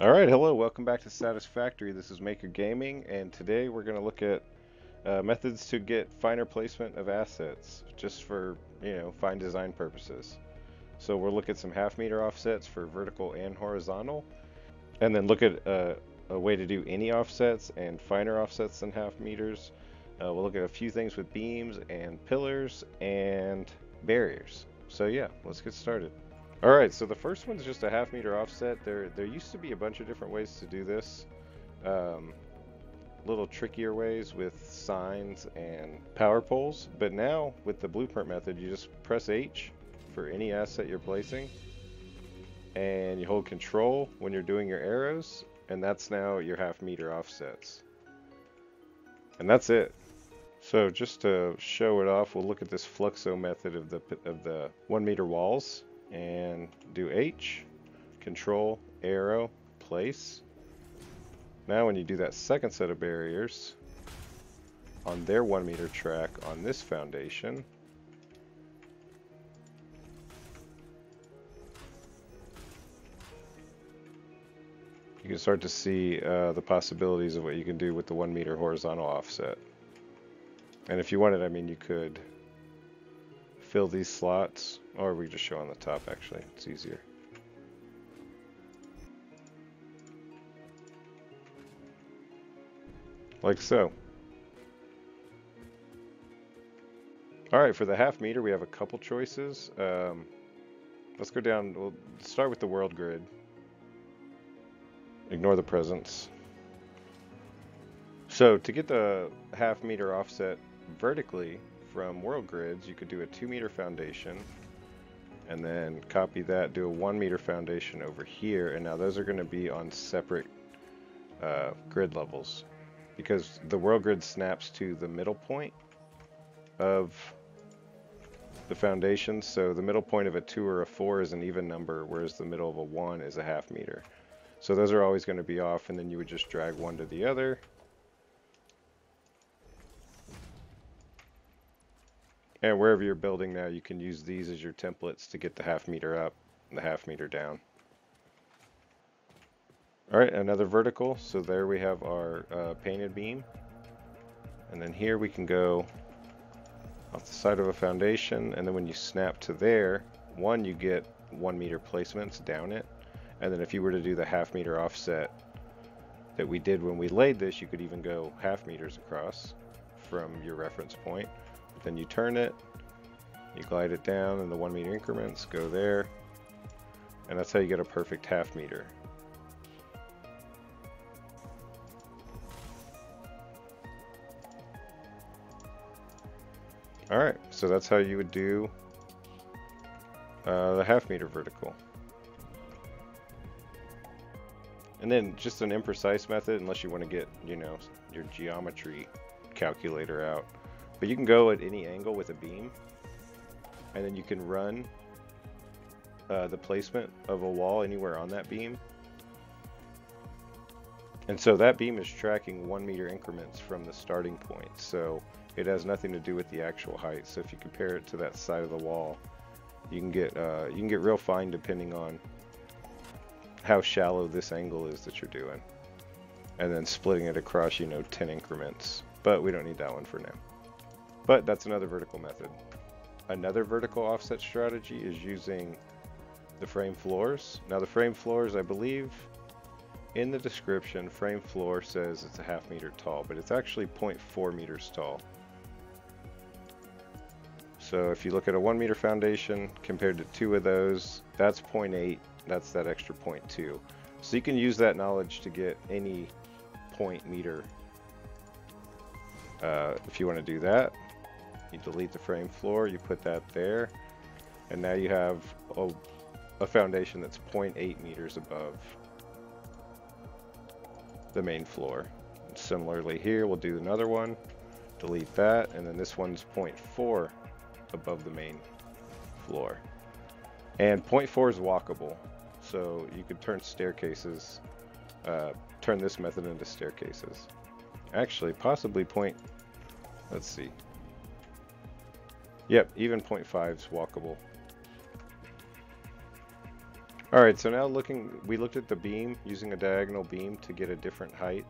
All right, hello, welcome back to Satisfactory. This is Maker Gaming, and today we're going to look at uh, methods to get finer placement of assets, just for, you know, fine design purposes. So we'll look at some half meter offsets for vertical and horizontal, and then look at uh, a way to do any offsets and finer offsets than half meters. Uh, we'll look at a few things with beams and pillars and barriers. So yeah, let's get started. All right, so the first one's just a half meter offset. There, there used to be a bunch of different ways to do this. Um, little trickier ways with signs and power poles, but now with the blueprint method, you just press H for any asset you're placing, and you hold Control when you're doing your arrows, and that's now your half meter offsets. And that's it. So just to show it off, we'll look at this fluxo method of the of the one meter walls and do H, control, arrow, place. Now when you do that second set of barriers on their one meter track on this foundation, you can start to see uh, the possibilities of what you can do with the one meter horizontal offset. And if you wanted, I mean, you could fill these slots, or we just show on the top actually, it's easier. Like so. Alright, for the half meter we have a couple choices. Um, let's go down, we'll start with the world grid. Ignore the presence. So to get the half meter offset vertically, from world grids, you could do a two meter foundation and then copy that, do a one meter foundation over here. And now those are going to be on separate uh, grid levels because the world grid snaps to the middle point of the foundation. So the middle point of a two or a four is an even number, whereas the middle of a one is a half meter. So those are always going to be off, and then you would just drag one to the other And wherever you're building now, you can use these as your templates to get the half meter up and the half meter down. All right, another vertical. So there we have our uh, painted beam. And then here we can go off the side of a foundation. And then when you snap to there, one, you get one meter placements down it. And then if you were to do the half meter offset that we did when we laid this, you could even go half meters across from your reference point. Then you turn it, you glide it down in the one meter increments, go there, and that's how you get a perfect half meter. Alright, so that's how you would do uh, the half meter vertical. And then just an imprecise method, unless you want to get, you know, your geometry calculator out. But you can go at any angle with a beam, and then you can run uh, the placement of a wall anywhere on that beam. And so that beam is tracking one meter increments from the starting point. So it has nothing to do with the actual height. So if you compare it to that side of the wall, you can get uh, you can get real fine depending on how shallow this angle is that you're doing. And then splitting it across, you know, 10 increments. But we don't need that one for now. But that's another vertical method. Another vertical offset strategy is using the frame floors. Now the frame floors, I believe in the description, frame floor says it's a half meter tall, but it's actually 0.4 meters tall. So if you look at a one meter foundation compared to two of those, that's 0.8, that's that extra 0.2. So you can use that knowledge to get any point meter uh, if you want to do that. You delete the frame floor, you put that there, and now you have a, a foundation that's 0.8 meters above the main floor. Similarly here, we'll do another one, delete that, and then this one's 0.4 above the main floor. And 0.4 is walkable, so you could turn staircases, uh, turn this method into staircases. Actually, possibly point, let's see, Yep, even 0.5 is walkable. All right, so now looking, we looked at the beam, using a diagonal beam to get a different height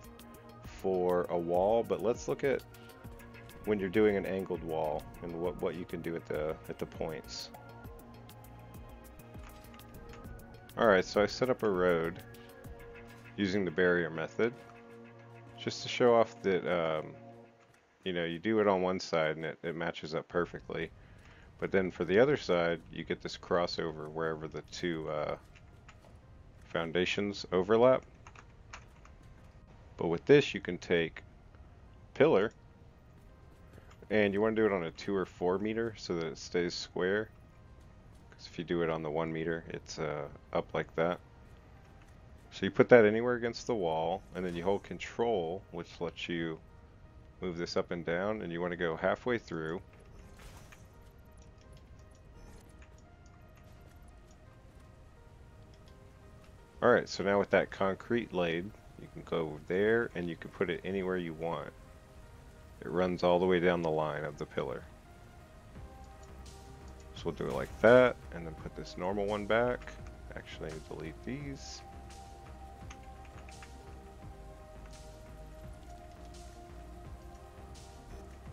for a wall, but let's look at when you're doing an angled wall and what, what you can do at the, at the points. All right, so I set up a road using the barrier method just to show off that, um, you know, you do it on one side and it, it matches up perfectly. But then for the other side, you get this crossover wherever the two uh, foundations overlap. But with this, you can take pillar, and you want to do it on a two or four meter so that it stays square. Because if you do it on the one meter, it's uh, up like that. So you put that anywhere against the wall, and then you hold control, which lets you move this up and down, and you want to go halfway through. Alright, so now with that concrete laid, you can go there and you can put it anywhere you want. It runs all the way down the line of the pillar. So we'll do it like that, and then put this normal one back. Actually, delete these.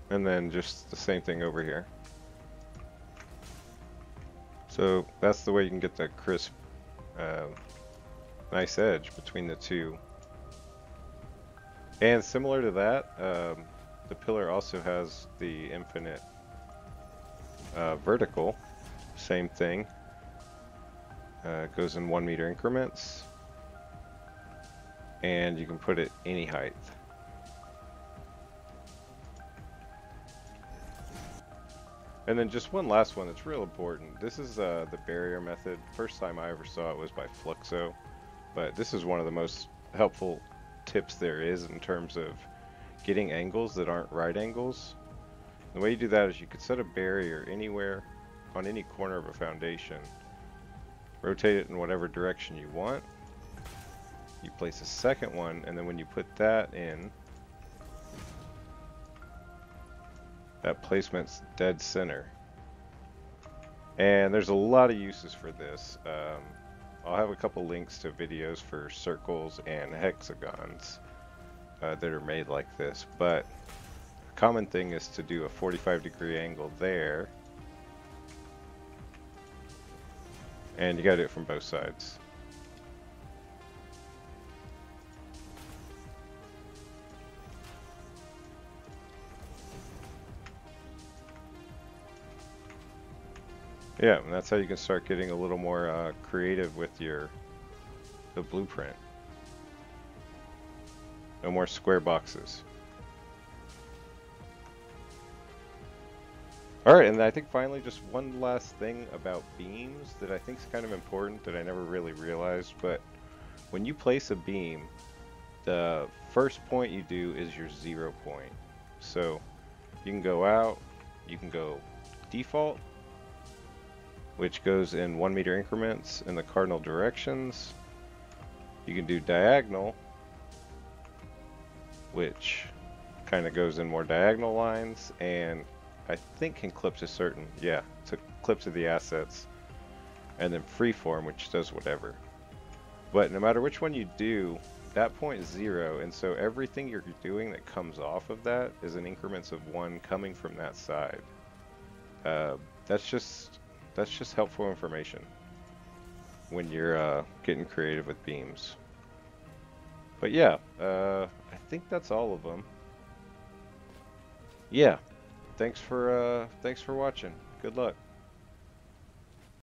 And then just the same thing over here. So that's the way you can get that crisp, uh, nice edge between the two. And similar to that, um, the pillar also has the infinite uh, vertical. Same thing. Uh, goes in one meter increments. And you can put it any height. And then just one last one that's real important. This is uh, the barrier method. First time I ever saw it was by Fluxo, but this is one of the most helpful tips there is in terms of getting angles that aren't right angles. The way you do that is you could set a barrier anywhere on any corner of a foundation. Rotate it in whatever direction you want. You place a second one, and then when you put that in, That placement's dead center. And there's a lot of uses for this. Um, I'll have a couple links to videos for circles and hexagons uh, that are made like this. But a common thing is to do a 45 degree angle there. And you gotta do it from both sides. Yeah, and that's how you can start getting a little more uh, creative with your the blueprint. No more square boxes. Alright, and I think finally just one last thing about beams that I think is kind of important that I never really realized, but when you place a beam, the first point you do is your zero point. So you can go out, you can go default, which goes in one meter increments in the cardinal directions. You can do diagonal, which kind of goes in more diagonal lines, and I think can clip to certain, yeah, to clip to the assets, and then freeform, which does whatever. But no matter which one you do, that point is zero, and so everything you're doing that comes off of that is in increments of one coming from that side. Uh, that's just that's just helpful information when you're uh, getting creative with beams. But yeah, uh, I think that's all of them. Yeah, thanks for uh, thanks for watching. Good luck.